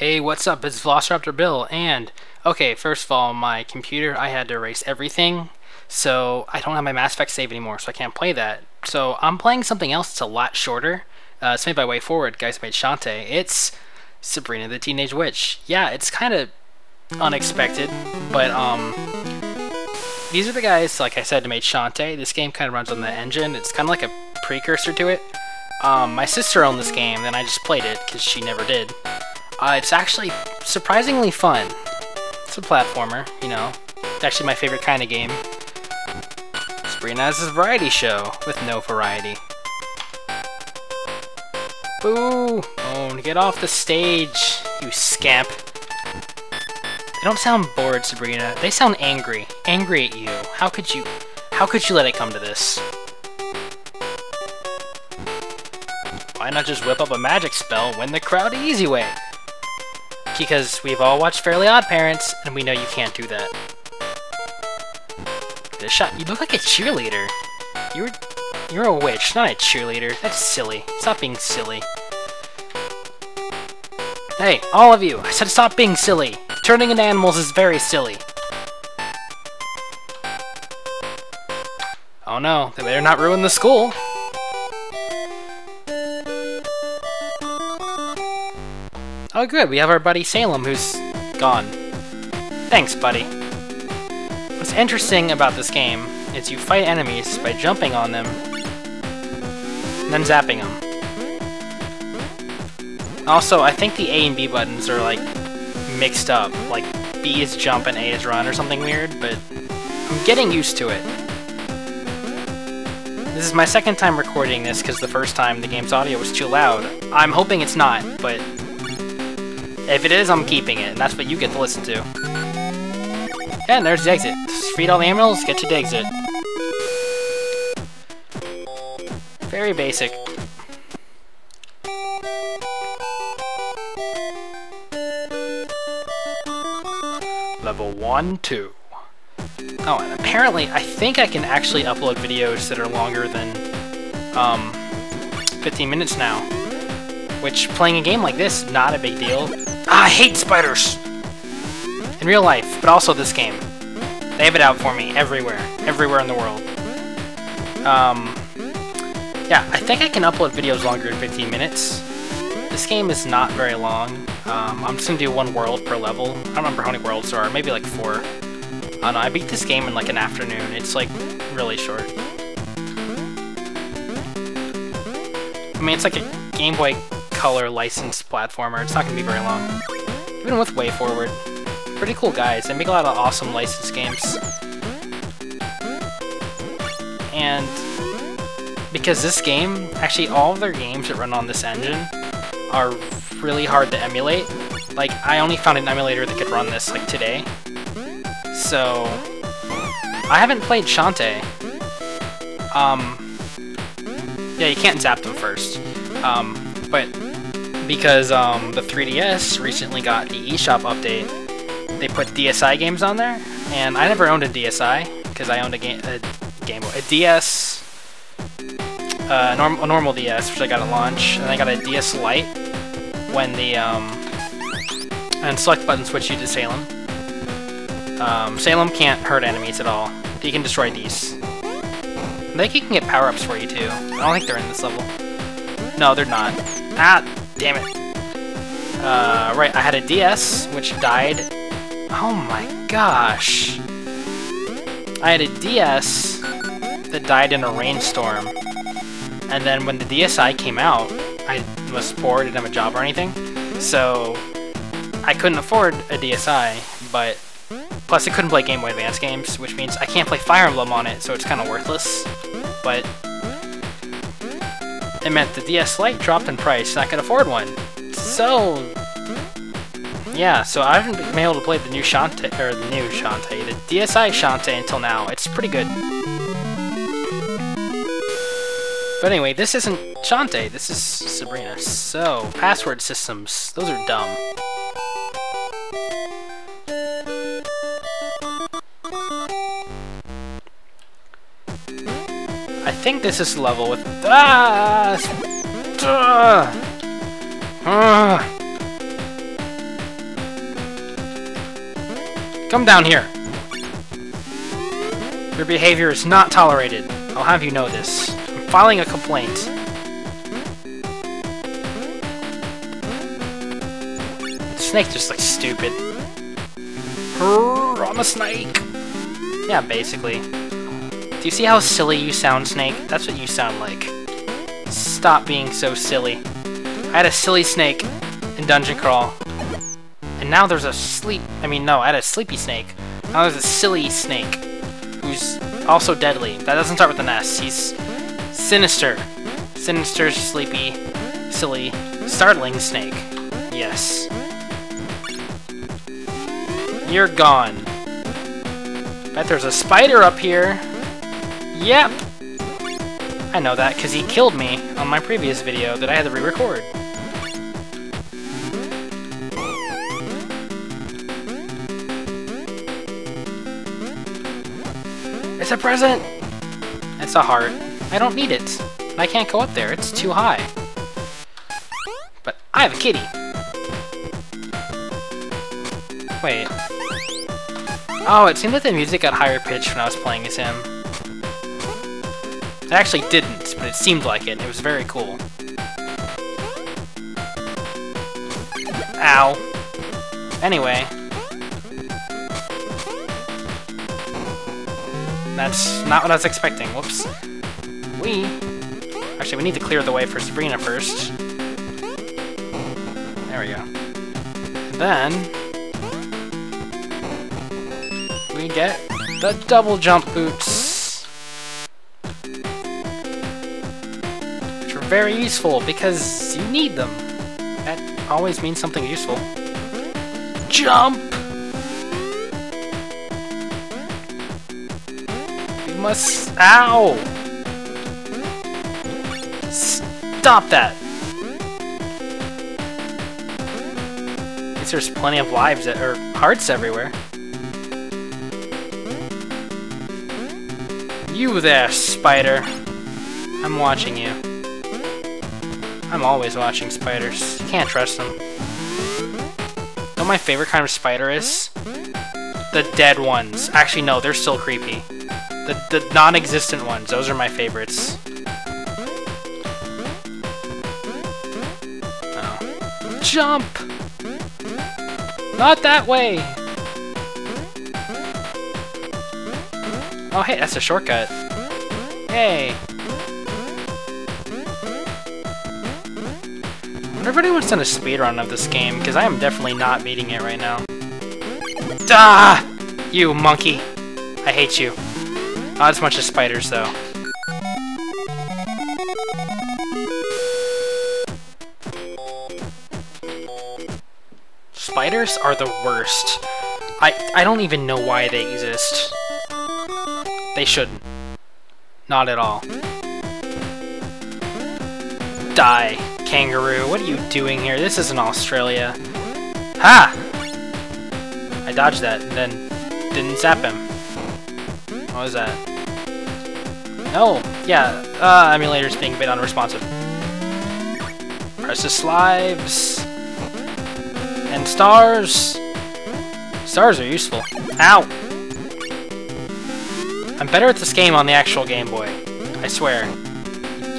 Hey, what's up? It's Velociraptor Bill, and okay, first of all, my computer, I had to erase everything, so I don't have my Mass Effect save anymore, so I can't play that. So I'm playing something else that's a lot shorter. Uh, it's made by WayForward, guys made Shantae. It's Sabrina the Teenage Witch. Yeah, it's kind of unexpected, but um, these are the guys, like I said, who made Shantae. This game kind of runs on the engine. It's kind of like a precursor to it. Um, my sister owned this game, and I just played it because she never did. Uh, it's actually surprisingly fun. It's a platformer, you know. It's actually my favorite kind of game. Sabrina has a variety show with no variety. Boo! Oh, get off the stage, you scamp. They don't sound bored, Sabrina. They sound angry. Angry at you. How could you... How could you let it come to this? Why not just whip up a magic spell, win the crowd easy way? Because we've all watched Fairly Odd Parents, and we know you can't do that. A shot. You look like a cheerleader. You're you're a witch, not a cheerleader. That's silly. Stop being silly. Hey, all of you! I said stop being silly! Turning into animals is very silly. Oh no, they better not ruin the school. Oh good, we have our buddy Salem who's gone. Thanks, buddy. What's interesting about this game is you fight enemies by jumping on them and then zapping them. Also, I think the A and B buttons are like mixed up. Like B is jump and A is run or something weird, but I'm getting used to it. This is my second time recording this because the first time the game's audio was too loud. I'm hoping it's not, but if it is, I'm keeping it, and that's what you get to listen to. And there's the exit. feed all the animals, get to the exit. Very basic. Level 1, 2. Oh, and apparently, I think I can actually upload videos that are longer than, um, 15 minutes now. Which, playing a game like this, not a big deal. Ah, I hate spiders! In real life, but also this game. They have it out for me everywhere. Everywhere in the world. Um, yeah, I think I can upload videos longer than 15 minutes. This game is not very long. Um, I'm just gonna do one world per level. I don't remember how many worlds there are, maybe like four. I don't know, I beat this game in like an afternoon. It's like really short. I mean, it's like a Game Boy color licensed platformer. It's not going to be very long. Even with WayForward. Pretty cool guys. They make a lot of awesome licensed games. And because this game, actually all of their games that run on this engine are really hard to emulate. Like, I only found an emulator that could run this, like, today. So, I haven't played Shantae. Um, yeah, you can't zap them first. Um, but because um, the 3DS recently got the eShop update. They put DSi games on there, and I never owned a DSi because I owned a game, a Game Boy, a DS, uh, norm a normal DS, which I got at launch, and I got a DS Lite when the um, and select button switch you to Salem. Um, Salem can't hurt enemies at all. He can destroy these. I think he can get power-ups for you too. I don't think they're in this level. No, they're not. Ah, Damn it. Uh, right, I had a DS, which died. Oh my gosh. I had a DS that died in a rainstorm. And then when the DSi came out, I was poor, didn't have a job or anything. So, I couldn't afford a DSi, but plus I couldn't play Game Boy Advance games, which means I can't play Fire Emblem on it, so it's kind of worthless. But it meant the DS Lite dropped in price and I could afford one. So, yeah, so I haven't been able to play the new Shantae, or the new Shantae, the DSi Shantae until now. It's pretty good. But anyway, this isn't Shantae, this is Sabrina. So, password systems, those are dumb. I think this is level with... Ah! Come down here! Your behavior is not tolerated. I'll have you know this. I'm filing a complaint. Snake just looks stupid. I'm a snake! Yeah, basically. Do you see how silly you sound, Snake? That's what you sound like. Stop being so silly. I had a silly snake in Dungeon Crawl. And now there's a sleep... I mean, no, I had a sleepy snake. Now there's a silly snake. Who's also deadly. That doesn't start with an S. He's... Sinister. Sinister, sleepy, silly, startling snake. Yes. You're gone. Bet there's a spider up here. Yep. I know that because he killed me on my previous video that I had to re-record. It's a present! It's a heart. I don't need it. I can't go up there, it's too high. But I have a kitty. Wait. Oh, it seemed like the music got higher pitched when I was playing as him. It actually didn't, but it seemed like it. It was very cool. Ow. Anyway. That's not what I was expecting. Whoops. We... Actually, we need to clear the way for Sabrina first. There we go. Then... We get the double jump boots. Very useful because you need them. That always means something useful. Jump! We must... Ow! Stop that! At least there's plenty of lives, or hearts everywhere. You there, spider. I'm watching you. I'm always watching spiders. You Can't trust them. know my favorite kind of spider is? The dead ones. Actually, no, they're still creepy. The, the non-existent ones, those are my favorites. Oh. Jump! Not that way! Oh hey, that's a shortcut. Hey! I wants anyone's done a speedrun of this game, because I am definitely not beating it right now. Ah! You monkey! I hate you. Not as much as spiders, though. Spiders are the worst. I, I don't even know why they exist. They shouldn't. Not at all. Die, kangaroo. What are you doing here? This isn't Australia. Ha! I dodged that and then didn't zap him. What was that? No! Yeah, uh, emulator's being a bit unresponsive. Press the slives. And stars. Stars are useful. Ow! I'm better at this game on the actual Game Boy. I swear.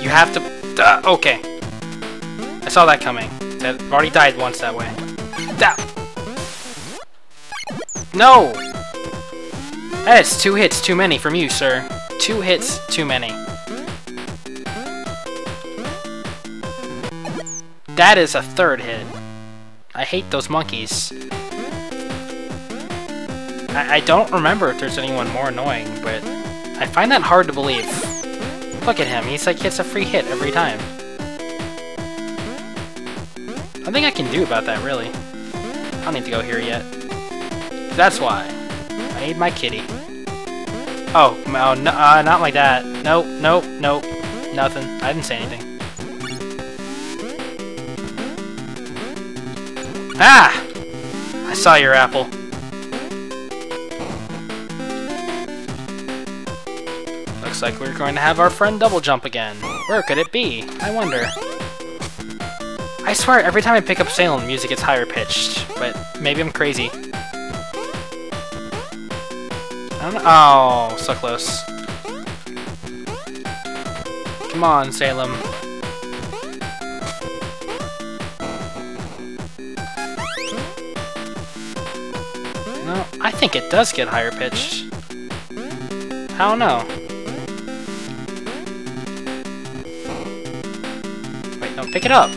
You have to... Uh, okay. I saw that coming. I've already died once that way. Da no! That is two hits too many from you, sir. Two hits too many. That is a third hit. I hate those monkeys. I, I don't remember if there's anyone more annoying, but I find that hard to believe. Look at him, he's like hits a free hit every time. Nothing I can do about that, really. I don't need to go here yet. That's why. I need my kitty. Oh, oh no, uh, not like that. Nope, nope, nope. Nothing. I didn't say anything. Ah! I saw your apple. Looks like we're going to have our friend double jump again. Where could it be? I wonder. I swear, every time I pick up Salem, music gets higher pitched, but maybe I'm crazy. I don't know. Oh, so close. Come on, Salem. No, I think it does get higher pitched. I don't know. Wait, no, pick it up.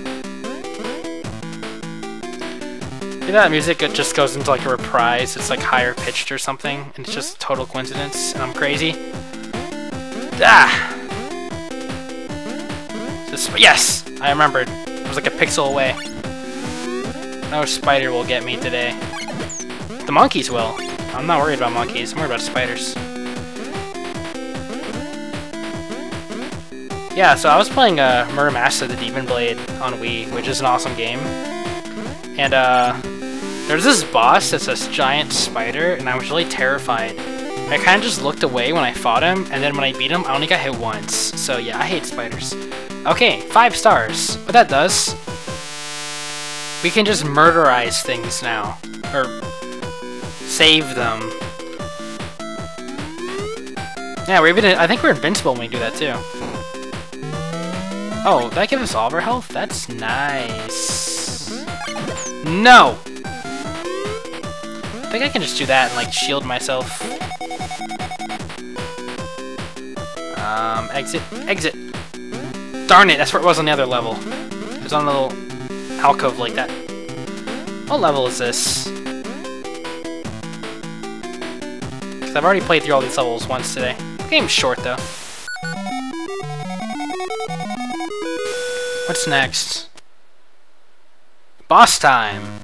See that music, it just goes into like a reprise. It's like higher pitched or something, and it's just total coincidence, and I'm crazy. Ah! This, yes! I remembered. It was like a pixel away. No spider will get me today. The monkeys will. I'm not worried about monkeys, I'm worried about spiders. Yeah, so I was playing uh, Muramasa the Demon Blade on Wii, which is an awesome game. And uh, there's this boss that's this giant spider, and I was really terrified. I kind of just looked away when I fought him, and then when I beat him, I only got hit once. So yeah, I hate spiders. Okay, five stars. What that does, we can just murderize things now. Or save them. Yeah, we're even, I think we're invincible when we do that too. Oh, that gives us all of our health? That's nice. No! I think I can just do that and like shield myself. Um, exit, exit. Darn it, that's where it was on the other level. It was on a little alcove like that. What level is this? Because I've already played through all these levels once today. The game's short though. What's next? Boss time!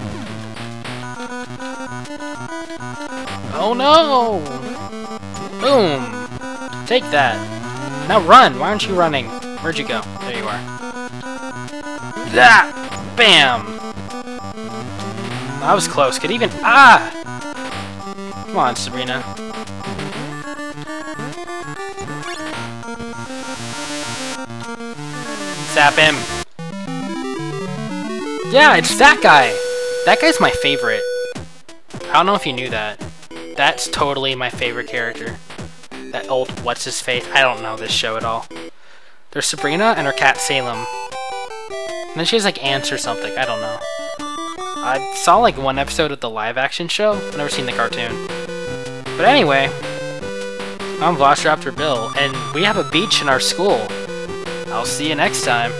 Oh no! Boom! Take that! Now run! Why aren't you running? Where'd you go? There you are. Ah! Bam! That was close. Could even... Ah! Come on, Sabrina. Zap him. Yeah, it's that guy! That guy's my favorite. I don't know if you knew that. That's totally my favorite character. That old what's-his-face. I don't know this show at all. There's Sabrina and her cat Salem. And then she has like aunts or something. I don't know. I saw like one episode of the live-action show. I've never seen the cartoon. But anyway, I'm Velociraptor Bill, and we have a beach in our school. I'll see you next time.